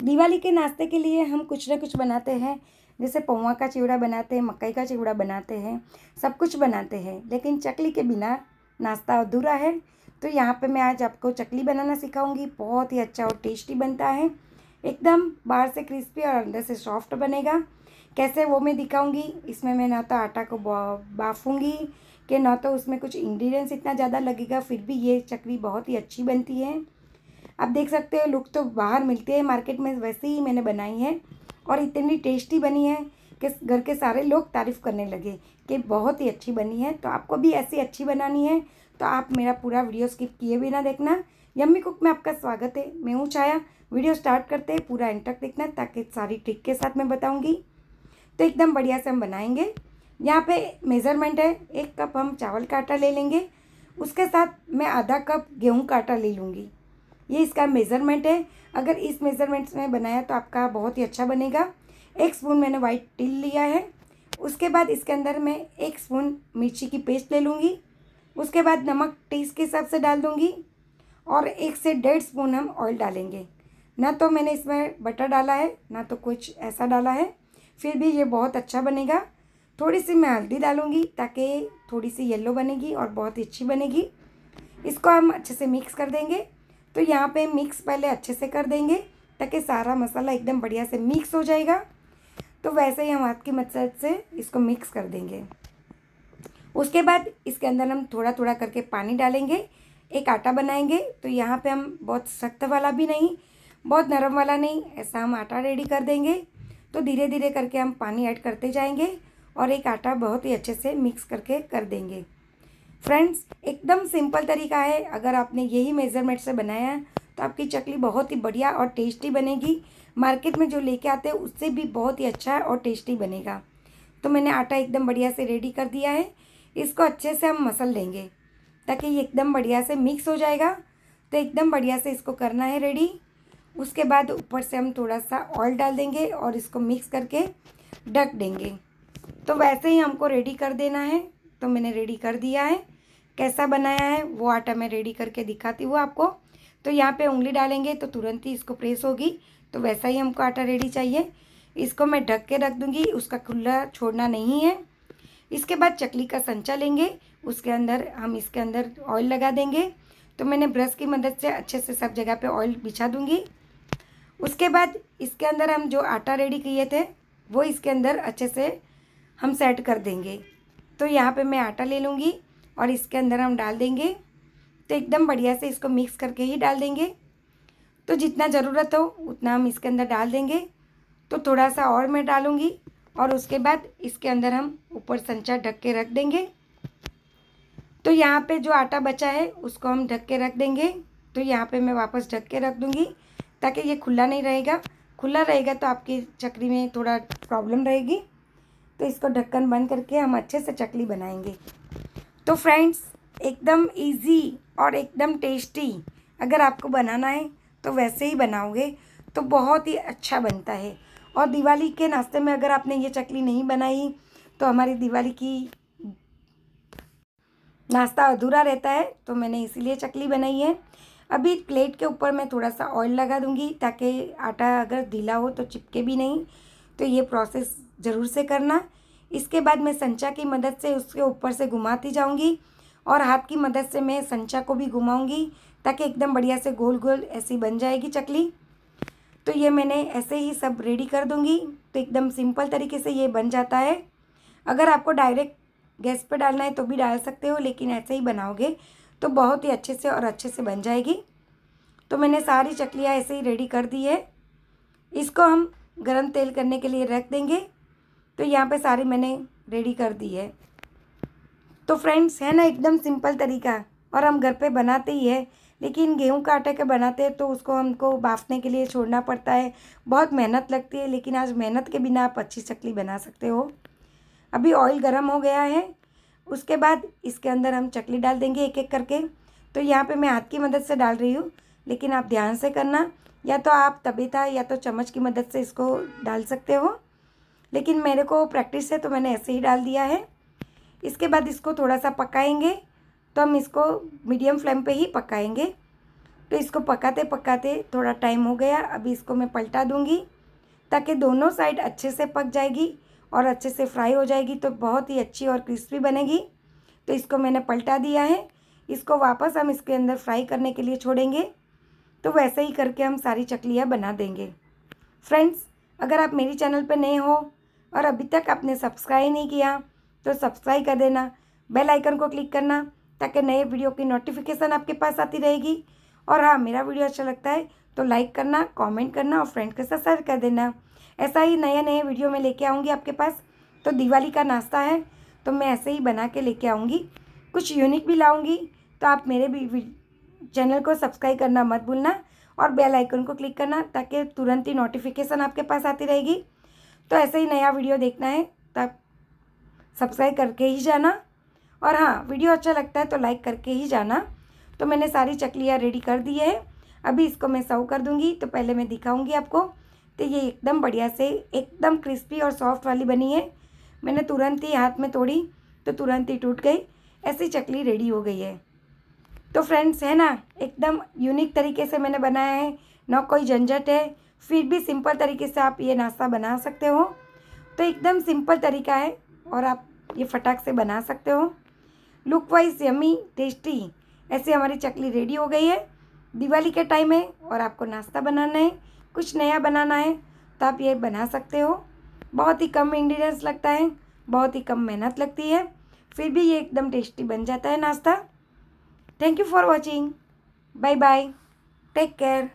दिवाली के नाश्ते के लिए हम कुछ ना कुछ बनाते हैं। जैसे पौवा का चिवड़ा बनाते हैं, मकई का चिवड़ा बनाते हैं, सब कुछ बनाते हैं। लेकिन चकली के बिना नाश्ता अधूरा है। तो यहाँ पे मैं आज आपको चकली बनाना सिखाऊँगी। बहुत ही अच्छा और टेस्टी बनता है। एकदम बाहर से क्रिस्पी और अंदर से सॉफ्ट बनेगा। कैसे वो मैं दिखाऊँगी। इसमें मैं ना तो आटा को बाफूँगी कि ना तो उसमें कुछ इंग्रेडिएंट्स इतना ज़्यादा लगेगा। फिर भी ये चकली बहुत ही अच्छी बनती है। आप देख सकते हो लुक तो बाहर मिलती है मार्केट में वैसे ही मैंने बनाई है और इतनी टेस्टी बनी है कि घर के सारे लोग तारीफ़ करने लगे कि बहुत ही अच्छी बनी है। तो आपको भी ऐसी अच्छी बनानी है तो आप मेरा पूरा वीडियो स्किप किए बिना देखना। यम्मी कुक में आपका स्वागत है, मैं हूँ छाया। वीडियो स्टार्ट करते हैं, पूरा एंड तक देखना ताकि सारी ट्रिक के साथ मैं बताऊँगी। तो एकदम बढ़िया से हम बनाएँगे। यहाँ पे मेज़रमेंट है, एक कप हम चावल का आटा ले लेंगे, उसके साथ मैं आधा कप गेहूँ का आटा ले लूँगी। ये इसका मेज़रमेंट है। अगर इस मेज़रमेंट में बनाया तो आपका बहुत ही अच्छा बनेगा। एक स्पून मैंने वाइट तिल लिया है। उसके बाद इसके अंदर मैं एक स्पून मिर्ची की पेस्ट ले लूँगी। उसके बाद नमक टेस्ट के हिसाब से डाल दूँगी। और एक से डेढ़ स्पून हम ऑयल डालेंगे। ना तो मैंने इसमें बटर डाला है, ना तो कुछ ऐसा डाला है। फिर भी ये बहुत अच्छा बनेगा। थोड़ी सी मैं हल्दी डालूँगी ताकि थोड़ी सी येलो बनेगी और बहुत ही अच्छी बनेगी। इसको हम अच्छे से मिक्स कर देंगे। तो यहाँ पे मिक्स पहले अच्छे से कर देंगे, ताकि सारा मसाला एकदम बढ़िया से मिक्स हो जाएगा। तो वैसे ही हम हाथ की मदद से इसको मिक्स कर देंगे। उसके बाद इसके अंदर हम थोड़ा थोड़ा करके पानी डालेंगे, एक आटा बनाएँगे। तो यहाँ पे हम बहुत सख्त वाला भी नहीं, बहुत नरम वाला नहीं, ऐसा हम आटा रेडी कर देंगे। तो धीरे धीरे करके हम पानी ऐड करते जाएँगे और एक आटा बहुत ही अच्छे से मिक्स करके कर देंगे। फ्रेंड्स, एकदम सिंपल तरीका है। अगर आपने यही मेज़रमेंट से बनाया है तो आपकी चकली बहुत ही बढ़िया और टेस्टी बनेगी। मार्केट में जो लेके आते हैं, उससे भी बहुत ही अच्छा है और टेस्टी बनेगा। तो मैंने आटा एकदम बढ़िया से रेडी कर दिया है। इसको अच्छे से हम मसल लेंगे, ताकि ये एकदम बढ़िया से मिक्स हो जाएगा। तो एकदम बढ़िया से इसको करना है रेडी उसके बाद ऊपर से हम थोड़ा सा ऑयल डाल देंगे और इसको मिक्स करके ढक देंगे। तो वैसे ही हमको रेडी कर देना है। तो मैंने रेडी कर दिया है। कैसा बनाया है, वो आटा मैं रेडी करके दिखाती हूँ आपको। तो यहाँ पे उंगली डालेंगे तो तुरंत ही इसको प्रेस होगी। तो वैसा ही हमको आटा रेडी चाहिए। इसको मैं ढक के रख दूँगी, उसका खुला छोड़ना नहीं है। इसके बाद चकली का संचा लेंगे, उसके अंदर हम इसके अंदर ऑयल लगा देंगे। तो मैंने ब्रश की मदद से अच्छे से सब जगह पे ऑयल बिछा दूँगी। उसके बाद इसके अंदर हम जो आटा रेडी किए थे, वो इसके अंदर अच्छे से हम सेट कर देंगे। तो यहाँ पे मैं आटा ले लूँगी और इसके अंदर हम डाल देंगे। तो एकदम बढ़िया से इसको मिक्स करके ही डाल देंगे। तो जितना ज़रूरत हो, उतना हम इसके अंदर डाल देंगे। तो थोड़ा सा और मैं डालूँगी और उसके बाद इसके अंदर हम ऊपर संचा ढक के रख देंगे। तो यहाँ पे जो आटा बचा है, उसको हम ढक के रख देंगे। तो यहाँ पे मैं वापस ढक के रख दूँगी ताकि ये खुला नहीं रहेगा। खुला रहेगा तो आपकी चकरी में थोड़ा प्रॉब्लम रहेगी। तो इसको ढक्कन बंद करके हम अच्छे से चकली बनाएँगे। तो फ्रेंड्स एकदम इजी और एकदम टेस्टी अगर आपको बनाना है तो वैसे ही बनाओगे। तो बहुत ही अच्छा बनता है। और दिवाली के नाश्ते में अगर आपने ये चकली नहीं बनाई तो हमारी दिवाली की नाश्ता अधूरा रहता है तो मैंने इसीलिए चकली बनाई है। अभी प्लेट के ऊपर मैं थोड़ा सा ऑयल लगा दूँगी, ताकि आटा अगर ढीला हो तो चिपके भी नहीं। तो ये प्रोसेस ज़रूर से करना। इसके बाद मैं संचा की मदद से उसके ऊपर से घुमाती जाऊँगी और हाथ की मदद से मैं संचा को भी घुमाऊँगी ताकि एकदम बढ़िया से गोल गोल ऐसी बन जाएगी चकली। तो ये मैंने ऐसे ही सब रेडी कर दूँगी। तो एकदम सिंपल तरीके से ये बन जाता है। अगर आपको डायरेक्ट गैस पर डालना है तो भी डाल सकते हो, लेकिन ऐसे ही बनाओगे तो बहुत ही अच्छे से और अच्छे से बन जाएगी। तो मैंने सारी चकलियाँ ऐसे ही रेडी कर दी है। इसको हम गरम तेल करने के लिए रख देंगे। तो यहाँ पे सारी मैंने रेडी कर दी है। तो फ्रेंड्स है ना एकदम सिंपल तरीका। और हम घर पे बनाते ही है, लेकिन गेहूँ का आटे के बनाते हैं तो उसको हमको बाफने के लिए छोड़ना पड़ता है। बहुत मेहनत लगती है, लेकिन आज मेहनत के बिना आप अच्छी चकली बना सकते हो। अभी ऑयल गर्म हो गया है। उसके बाद इसके अंदर हम चकली डाल देंगे एक एक करके। तो यहाँ पे मैं हाथ की मदद से डाल रही हूँ। लेकिन आप ध्यान से करना, या तो आप तबीता या तो चम्मच की मदद से इसको डाल सकते हो। लेकिन मेरे को प्रैक्टिस है तो मैंने ऐसे ही डाल दिया है। इसके बाद इसको थोड़ा सा पकाएँगे तो हम इसको मीडियम फ्लेम पे ही पकाएँगे। तो इसको पकाते पकाते थोड़ा टाइम हो गया, अभी इसको मैं पलटा दूँगी, ताकि दोनों साइड अच्छे से पक जाएगी और अच्छे से फ्राई हो जाएगी तो बहुत ही अच्छी और क्रिस्पी बनेगी। तो इसको मैंने पलटा दिया है। इसको वापस हम इसके अंदर फ्राई करने के लिए छोड़ेंगे। तो वैसे ही करके हम सारी चकलियाँ बना देंगे। फ्रेंड्स अगर आप मेरी चैनल पर नए हो और अभी तक आपने सब्सक्राइब नहीं किया तो सब्सक्राइब कर देना, बेल आइकन को क्लिक करना, ताकि नए वीडियो की नोटिफिकेशन आपके पास आती रहेगी। और हाँ मेरा वीडियो अच्छा लगता है तो लाइक करना कमेंट करना और फ्रेंड के साथ शेयर कर देना। ऐसा ही नए नए वीडियो में लेके आऊँगी आपके पास। तो दिवाली का नाश्ता है तो मैं ऐसे ही बना के लेके आऊँगी। कुछ यूनिक भी लाऊँगी तो आप मेरे भी चैनल को सब्सक्राइब करना मत भूलना और बेल आइकन को क्लिक करना ताकि तुरंत ही नोटिफिकेशन आपके पास आती रहेगी। तो ऐसे ही नया वीडियो देखना है, तब सब्सक्राइब करके ही जाना। और हाँ वीडियो अच्छा लगता है तो लाइक करके ही जाना। तो मैंने सारी चकलियाँ रेडी कर दी है। अभी इसको मैं सर्व कर दूँगी। तो पहले मैं दिखाऊँगी आपको। तो ये एकदम बढ़िया से एकदम क्रिस्पी और सॉफ्ट वाली बनी है। मैंने तुरंत ही हाथ में तोड़ी तो तुरंत ही टूट गई। ऐसी चकली रेडी हो गई है। तो फ्रेंड्स है ना? एकदम यूनिक तरीके से मैंने बनाया है। ना कोई झंझट है। फिर भी सिंपल तरीके से आप ये नाश्ता बना सकते हो। तो एकदम सिंपल तरीका है और आप ये फटाक से बना सकते हो। लुक वाइज यमी टेस्टी ऐसे हमारी चकली रेडी हो गई है। दिवाली के टाइम है और आपको नाश्ता बनाना है। कुछ नया बनाना है तो आप ये बना सकते हो। बहुत ही कम इंग्रीडियंट्स लगता है। बहुत ही कम मेहनत लगती है। फिर भी ये एकदम टेस्टी बन जाता है नाश्ता। Thank you for watching. Bye-bye. Take care.